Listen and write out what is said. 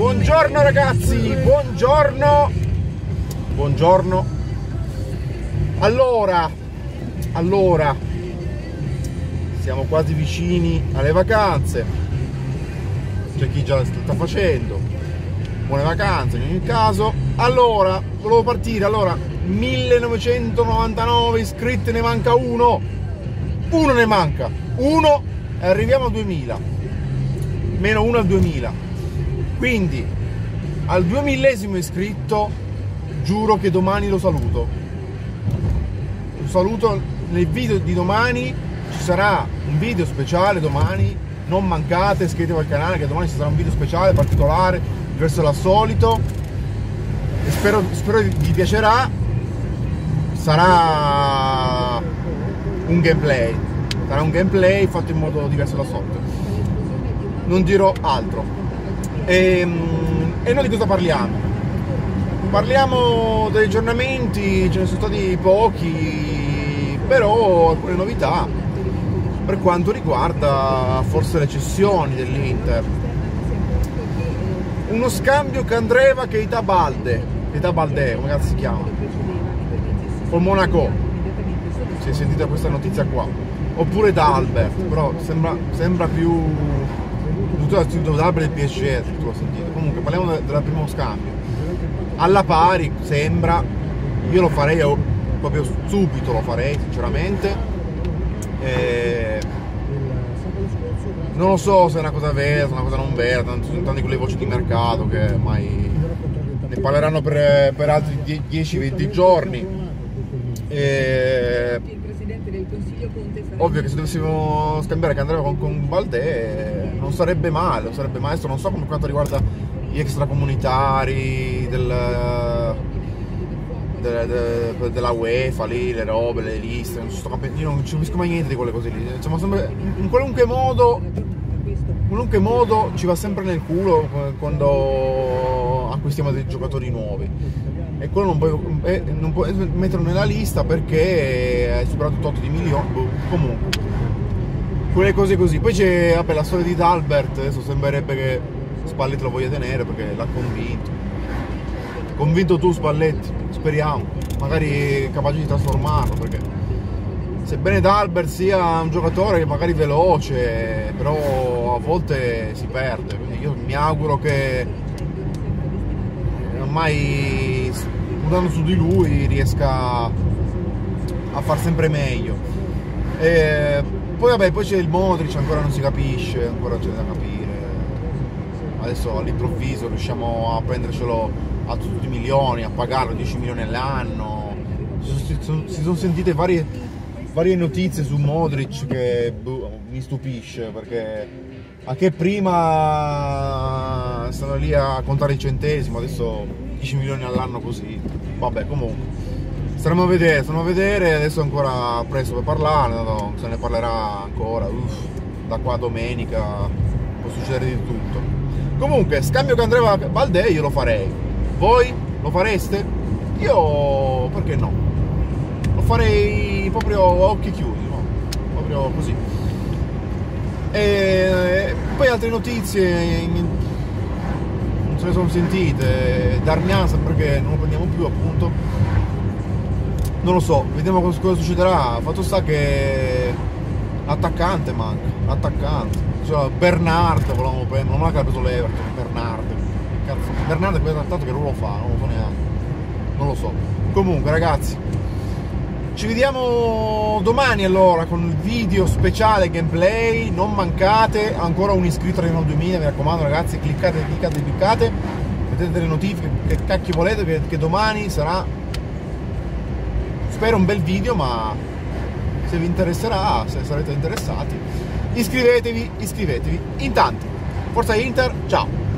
Buongiorno ragazzi, buongiorno. Buongiorno. Allora, allora, siamo quasi vicini alle vacanze. C'è chi già sta facendo. Buone vacanze in ogni caso. Allora, volevo partire. Allora, 1999 iscritti, ne manca uno. Uno ne manca. Uno e arriviamo a 2000. Meno uno al 2000 quindi al 2000esimo iscritto giuro che domani lo saluto. Lo saluto nel video di domani. Ci sarà un video speciale domani. Non mancate iscrivetevi al canale che domani ci sarà un video speciale particolare diverso dal solito. E spero, spero vi piacerà. Sarà un gameplay. Sarà un gameplay fatto in modo diverso dal solito. Non dirò altro e, ehm, e noi di cosa parliamo? Parliamo degli aggiornamenti, ce ne sono stati pochi, però alcune novità per quanto riguarda forse le cessioni dell'Inter. Uno scambio che andreva che Itabalde, Itabalde, come cazzo si chiama? Con Monaco. Si è sentita questa notizia qua. Oppure da Albert, però sembra, sembra più tutto l'albero del PSG tu l'ho sentito. Comunque parliamo del primo scambio. Alla pari sembra io lo farei proprio subito lo farei sinceramente. E... non lo so se è una cosa vera se è una cosa non vera tanto sono tante quelle voci di mercato che mai ne parleranno per, per altri 10-20 giorni. E... ovvio che se dovessimo scambiare che andremo con, con Valdè non sarebbe male, non sarebbe adesso non so come quanto riguarda gli extracomunitari del, de, de, della UEFA lì, le robe, le liste, non so, io non ci capisco mai niente di quelle cose lì, insomma sempre, in qualunque modo qualunque modo ci va sempre nel culo quando acquistiamo dei giocatori nuovi e quello non puoi, eh, non puoi metterlo nella lista perché hai superato il tot di milioni boh, comunque quelle cose così. Poi c'è vabbè, la storia di Dalbert, adesso sembrerebbe che Spalletti lo voglia tenere perché l'ha convinto. Convinto tu Spalletti, speriamo, magari capace di trasformarlo perché sebbene Dalbert sia un giocatore magari veloce, però a volte si perde. Quindi io mi auguro che ormai puntando su di lui riesca a far sempre meglio. E poi vabbè, poi c'è il Modric, ancora non si capisce, ancora c'è da capire. Adesso all'improvviso riusciamo a prendercelo a tutti i milioni, a pagarlo 10 milioni all'anno. Si sono, sentite varie, varie, notizie su Modric che boh, mi stupisce perché a che prima stanno lì a contare i centesimi, adesso 10 milioni all'anno così. Vabbè, comunque. Staremo a vedere, staremo a vedere, adesso è ancora presto per parlare, no, se ne parlerà ancora, Uff, da qua a domenica può succedere di tutto. Comunque, scambio che andreva a Valdè io lo farei. Voi lo fareste? Io perché no? Farei proprio a occhi chiusi, no? proprio così. E poi altre notizie non se ne sono sentite. Darmian sempre che non lo prendiamo più appunto non lo so, vediamo cosa, succederà. Fatto sta che l'attaccante manca, l'attaccante. Cioè, Bernard volevamo prendere, non è che ha preso l'Everton, Bernard. Cazzo, Bernard è tanto che ruolo fa, non lo so neanche. Non lo so. Comunque ragazzi, ci vediamo domani allora con il video speciale gameplay, non mancate, ancora un iscritto al 2000, mi raccomando ragazzi, cliccate, cliccate, cliccate, mettete le notifiche, che cacchio volete, che domani sarà spero un bel video ma se vi interesserà se sarete interessati iscrivetevi iscrivetevi. Intanto forza Inter ciao